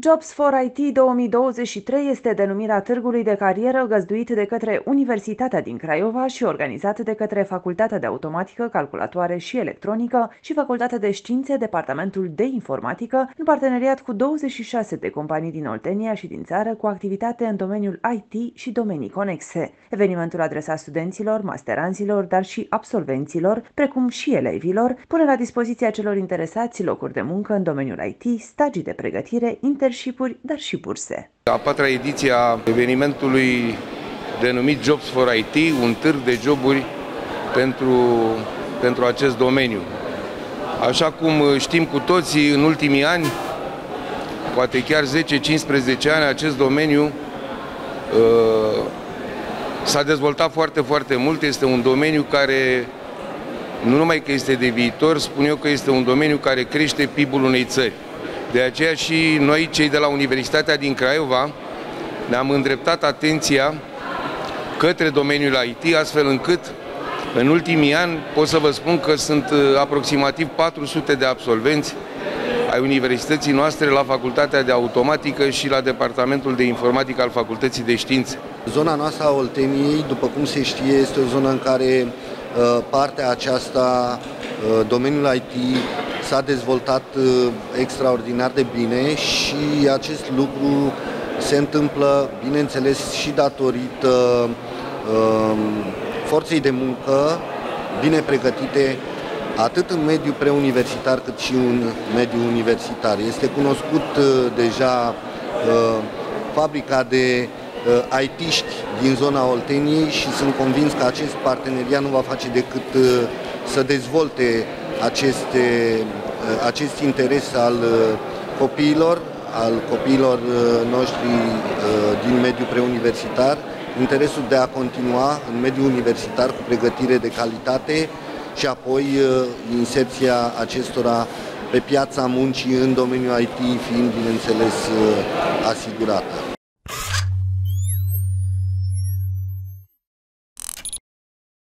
Jobs for IT 2023 este denumirea târgului de carieră găzduit de către Universitatea din Craiova și organizat de către Facultatea de Automatică, Calculatoare și Electronică și Facultatea de Științe, Departamentul de Informatică, în parteneriat cu 26 de companii din Oltenia și din țară cu activitate în domeniul IT și domenii conexe. Evenimentul adresa studenților, masteranților, dar și absolvenților, precum și elevilor, pune la dispoziția celor interesați locuri de muncă în domeniul IT, stagii de pregătire, internship dar și burse. A patra ediție a evenimentului denumit Jobs for IT, un târg de joburi pentru, pentru acest domeniu. Așa cum știm cu toții, în ultimii ani, poate chiar 10-15 ani, acest domeniu uh, s-a dezvoltat foarte, foarte mult. Este un domeniu care nu numai că este de viitor, spun eu că este un domeniu care crește PIB-ul unei țări. De aceea și noi, cei de la Universitatea din Craiova, ne-am îndreptat atenția către domeniul IT, astfel încât în ultimii ani pot să vă spun că sunt uh, aproximativ 400 de absolvenți ai universității noastre la Facultatea de Automatică și la Departamentul de Informatică al Facultății de Științe. Zona noastră a Olteniei, după cum se știe, este o zonă în care uh, partea aceasta, uh, domeniul IT, s-a dezvoltat uh, extraordinar de bine și acest lucru se întâmplă, bineînțeles, și datorită um, forței de muncă bine pregătite atât în mediul preuniversitar cât și în mediul universitar. Este cunoscut uh, deja uh, fabrica de IT-ști din zona Olteniei și sunt convins că acest parteneriat nu va face decât să dezvolte aceste, uh, acest interes al uh, copiilor, al copiilor uh, noștri din mediul preuniversitar, interesul de a continua în mediul universitar cu pregătire de calitate și apoi inserția acestora pe piața muncii în domeniul IT fiind, bineînțeles, asigurată.